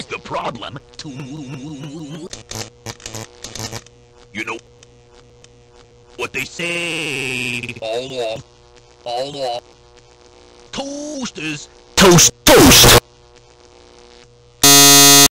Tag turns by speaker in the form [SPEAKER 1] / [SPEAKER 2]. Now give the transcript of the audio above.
[SPEAKER 1] here's the problem? You know what they say? All off. All off. Toasters. Toast.